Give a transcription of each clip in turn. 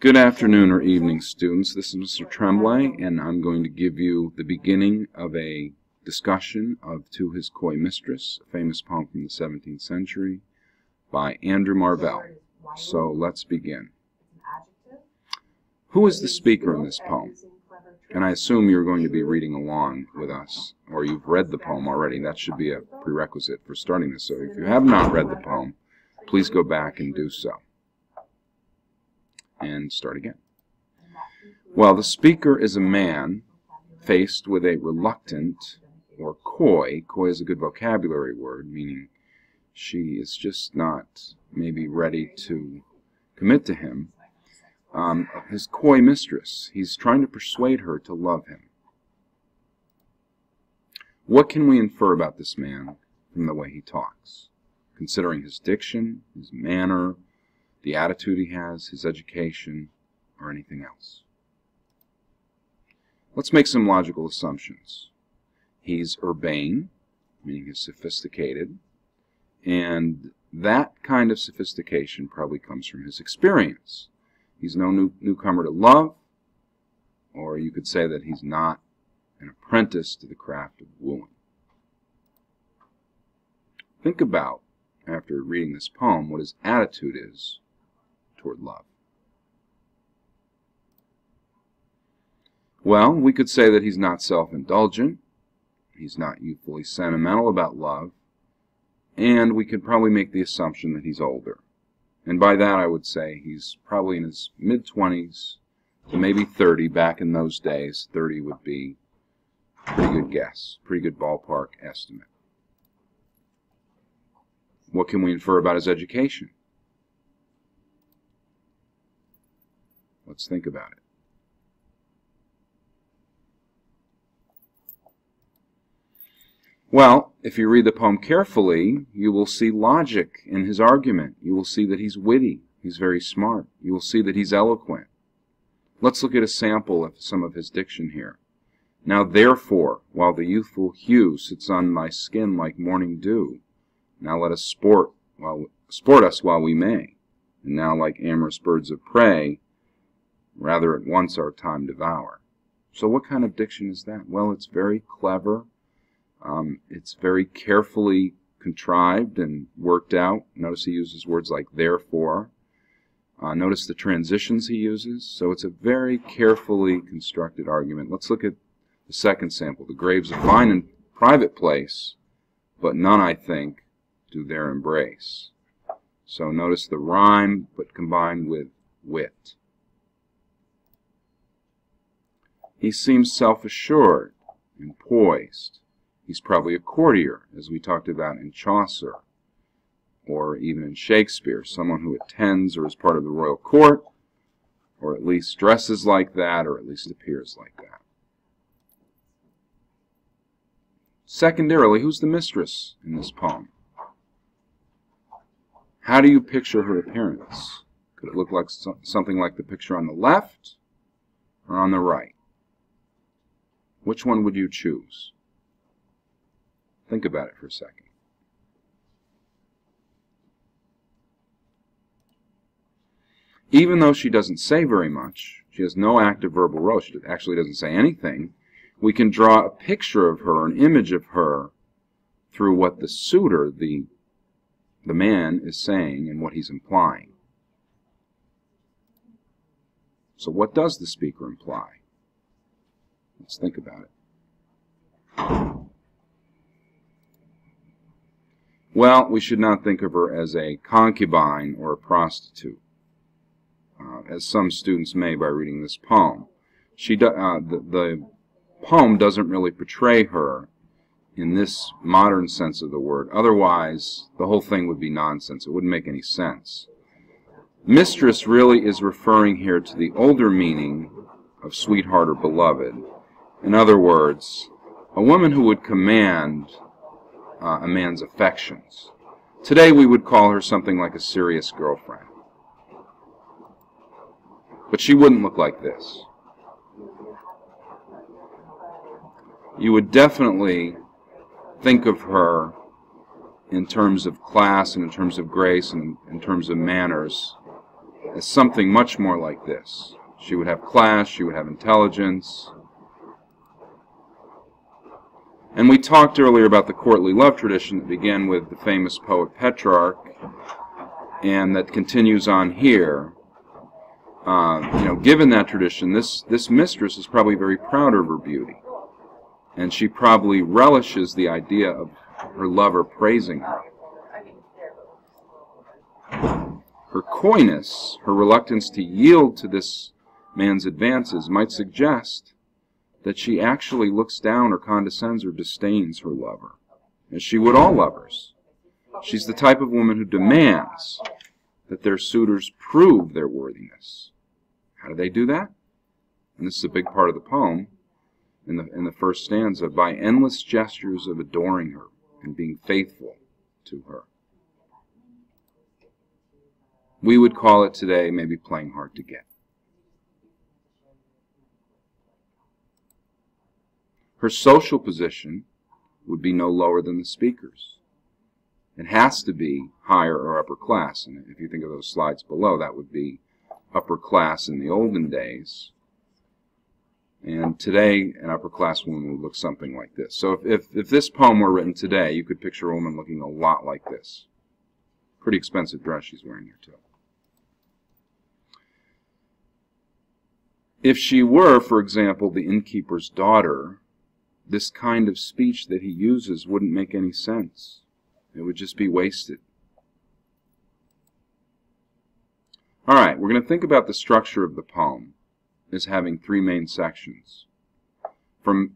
Good afternoon or evening, students. This is Mr. Tremblay, and I'm going to give you the beginning of a discussion of To His Coy Mistress, a famous poem from the 17th century by Andrew Marvell. So let's begin. Who is the speaker in this poem? And I assume you're going to be reading along with us, or you've read the poem already. That should be a prerequisite for starting this. So if you have not read the poem, please go back and do so. And start again. Well, the speaker is a man faced with a reluctant or coy. Coy is a good vocabulary word, meaning she is just not maybe ready to commit to him. Um, his coy mistress. He's trying to persuade her to love him. What can we infer about this man from the way he talks? Considering his diction, his manner, the attitude he has, his education, or anything else. Let's make some logical assumptions. He's urbane, meaning he's sophisticated, and that kind of sophistication probably comes from his experience. He's no new, newcomer to love, or you could say that he's not an apprentice to the craft of wooing. Think about, after reading this poem, what his attitude is toward love. Well, we could say that he's not self-indulgent, he's not youthfully sentimental about love, and we could probably make the assumption that he's older. And by that I would say he's probably in his mid-20s to maybe 30. Back in those days, 30 would be a pretty good guess, pretty good ballpark estimate. What can we infer about his education? Let's think about it. Well, if you read the poem carefully, you will see logic in his argument. You will see that he's witty. He's very smart. You will see that he's eloquent. Let's look at a sample of some of his diction here. Now therefore, while the youthful hue sits on my skin like morning dew, now let us sport while sport us while we may, and now like amorous birds of prey, rather at once our time devour. So what kind of diction is that? Well, it's very clever um, it's very carefully contrived and worked out. Notice he uses words like therefore. Uh, notice the transitions he uses. So it's a very carefully constructed argument. Let's look at the second sample. The graves of fine and private place, but none, I think, do there embrace. So notice the rhyme, but combined with wit. He seems self-assured and poised. He's probably a courtier, as we talked about in Chaucer, or even in Shakespeare, someone who attends or is part of the royal court, or at least dresses like that, or at least appears like that. Secondarily, who's the mistress in this poem? How do you picture her appearance? Could it look like so something like the picture on the left or on the right? Which one would you choose? Think about it for a second. Even though she doesn't say very much, she has no active verbal role, she actually doesn't say anything, we can draw a picture of her, an image of her, through what the suitor, the, the man, is saying and what he's implying. So what does the speaker imply? Let's think about it. Well, we should not think of her as a concubine or a prostitute, uh, as some students may by reading this poem. She do, uh, the, the poem doesn't really portray her in this modern sense of the word. Otherwise, the whole thing would be nonsense. It wouldn't make any sense. Mistress really is referring here to the older meaning of sweetheart or beloved. In other words, a woman who would command uh, a man's affections. Today we would call her something like a serious girlfriend. But she wouldn't look like this. You would definitely think of her in terms of class and in terms of grace and in terms of manners as something much more like this. She would have class, she would have intelligence. And we talked earlier about the courtly love tradition that began with the famous poet Petrarch and that continues on here. Uh, you know, given that tradition, this, this mistress is probably very proud of her beauty. And she probably relishes the idea of her lover praising her. Her coyness, her reluctance to yield to this man's advances, might suggest that she actually looks down or condescends or disdains her lover, as she would all lovers. She's the type of woman who demands that their suitors prove their worthiness. How do they do that? And this is a big part of the poem in the, in the first stanza by endless gestures of adoring her and being faithful to her. We would call it today maybe playing hard to get. Her social position would be no lower than the speaker's. It has to be higher or upper class. And if you think of those slides below, that would be upper class in the olden days. And today, an upper class woman would look something like this. So if, if, if this poem were written today, you could picture a woman looking a lot like this. Pretty expensive dress she's wearing here, too. If she were, for example, the innkeeper's daughter, this kind of speech that he uses wouldn't make any sense. It would just be wasted. All right, we're going to think about the structure of the poem as having three main sections. From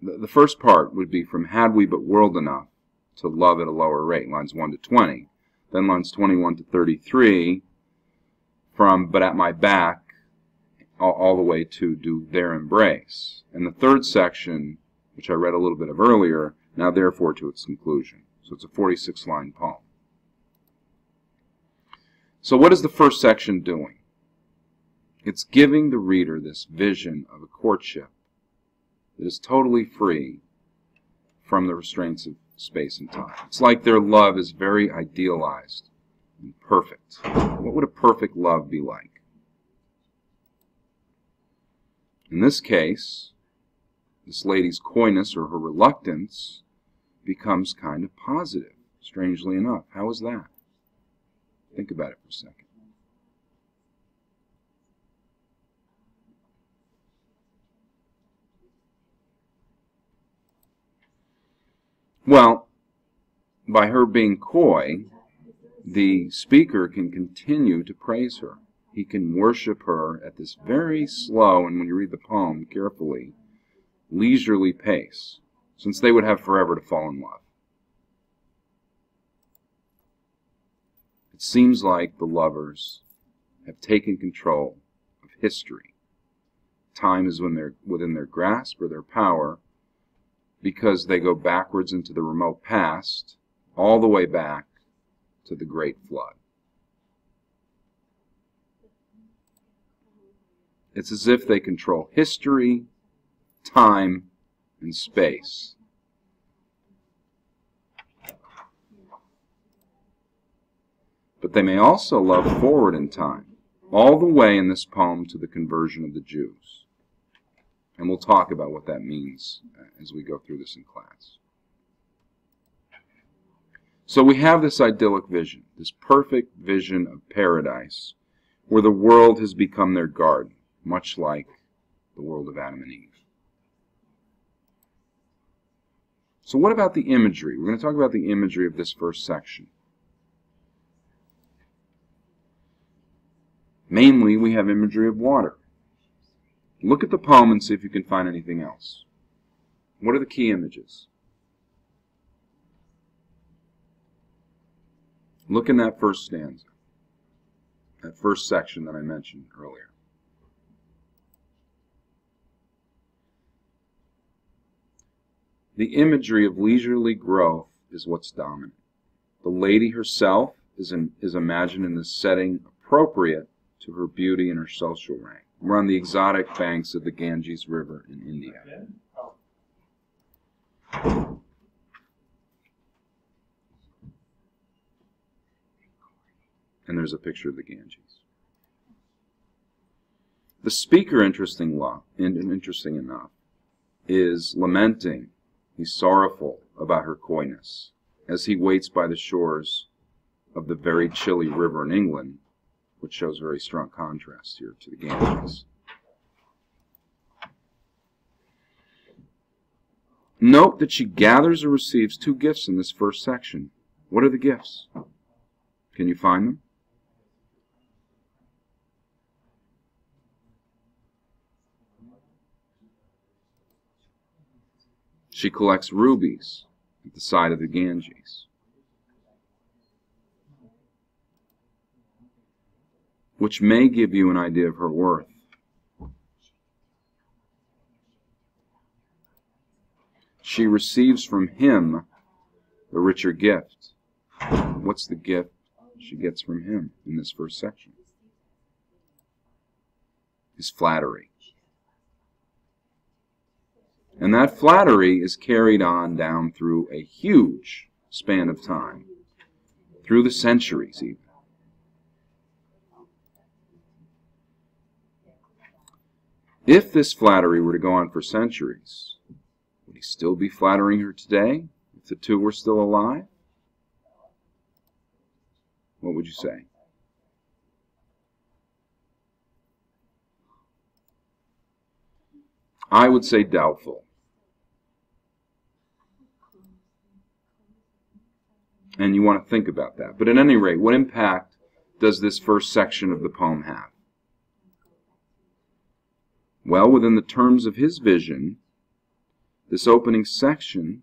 the first part would be from had we but world enough to love at a lower rate, lines 1 to 20. Then lines 21 to 33 from but at my back all, all the way to do their embrace. And the third section, which I read a little bit of earlier, now therefore to its conclusion. So it's a 46 line poem. So what is the first section doing? It's giving the reader this vision of a courtship that is totally free from the restraints of space and time. It's like their love is very idealized and perfect. What would a perfect love be like? In this case, this lady's coyness or her reluctance becomes kind of positive, strangely enough. How is that? Think about it for a second. Well, by her being coy, the speaker can continue to praise her. He can worship her at this very slow, and when you read the poem carefully, leisurely pace since they would have forever to fall in love. It seems like the lovers have taken control of history. Time is when they're within their grasp or their power because they go backwards into the remote past, all the way back to the Great Flood. It's as if they control history, time, and space. But they may also love forward in time, all the way in this poem to the conversion of the Jews. And we'll talk about what that means uh, as we go through this in class. So we have this idyllic vision, this perfect vision of paradise, where the world has become their garden, much like the world of Adam and Eve. So what about the imagery? We're going to talk about the imagery of this first section. Mainly, we have imagery of water. Look at the poem and see if you can find anything else. What are the key images? Look in that first stanza, that first section that I mentioned earlier. The imagery of leisurely growth is what's dominant. The lady herself is, in, is imagined in the setting appropriate to her beauty and her social rank. We're on the exotic banks of the Ganges River in India. And there's a picture of the Ganges. The speaker, interesting, interesting enough, is lamenting. He's sorrowful about her coyness as he waits by the shores of the very chilly river in England, which shows very strong contrast here to the Ganges. Note that she gathers or receives two gifts in this first section. What are the gifts? Can you find them? She collects rubies at the side of the Ganges. Which may give you an idea of her worth. She receives from him the richer gift. What's the gift she gets from him in this first section? His flattery. And that flattery is carried on down through a huge span of time, through the centuries even. If this flattery were to go on for centuries, would he still be flattering her today if the two were still alive? What would you say? I would say doubtful. And you want to think about that. But at any rate, what impact does this first section of the poem have? Well, within the terms of his vision, this opening section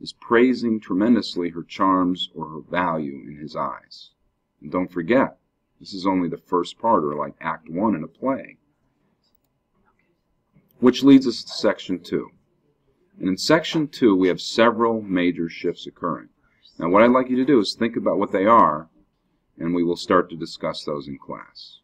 is praising tremendously her charms or her value in his eyes. And don't forget, this is only the first part, or like Act 1 in a play. Which leads us to Section 2. And in Section 2, we have several major shifts occurring. Now, what I'd like you to do is think about what they are, and we will start to discuss those in class.